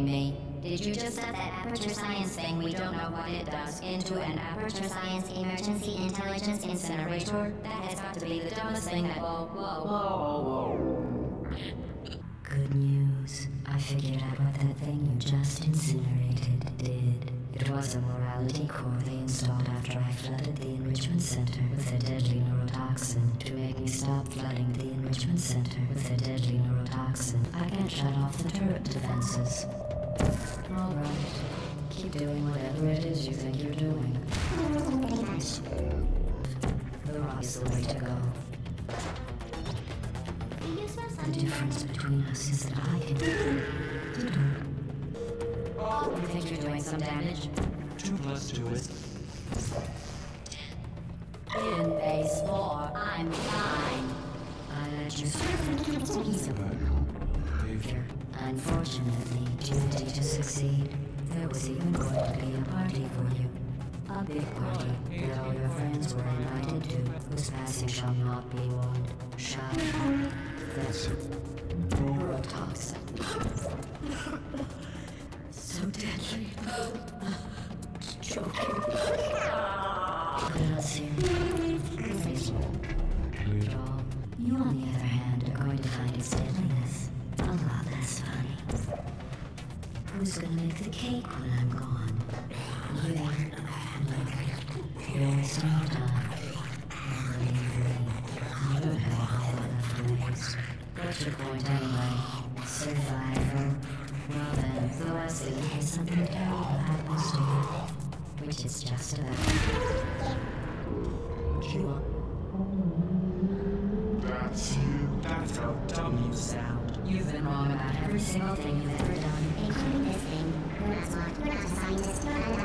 me? Did you just set that aperture science thing we don't know what it does into an aperture science emergency intelligence incinerator? That has got to be the dumbest thing that. Whoa, whoa, whoa. Good news. I figured out what that thing you just incinerated did. It was a morality core they installed after I flooded the enrichment center with a deadly neurotoxin to make me stop flooding the enrichment center with a deadly neurotoxin. I can't shut off the turret defenses. Alright. Keep doing whatever it is you think you're doing. Pretty much. The rock is the way to go. The difference between us is that I can do. Oh, you think you're doing some damage? Two plus two is In base four, I'm fine. I let you through easily. behavior. Unfortunately, to succeed, there was even going to be a party for you. A big party that all your friends were invited to, whose passing shall not be warned. Shall That's neurotoxin. so deadly. Joking. Well, seriously. Who's gonna make the cake when I'm gone? You. Look, you're wasting your time. Believe me, you don't have a whole lot left to. What's your point anyway? Survivor? Well then, the last thing in something terrible happens to you. Which is just about. Jewel. That's you. That's how dumb you sound. You've been wrong about every single thing you've ever done. This. You're not smart. You're not a scientist. You're